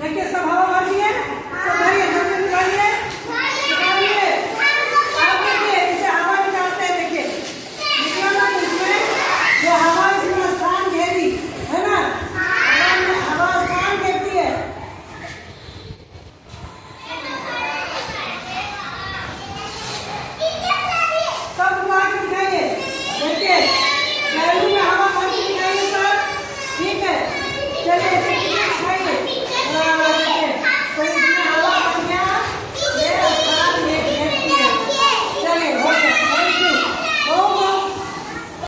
देखिए सब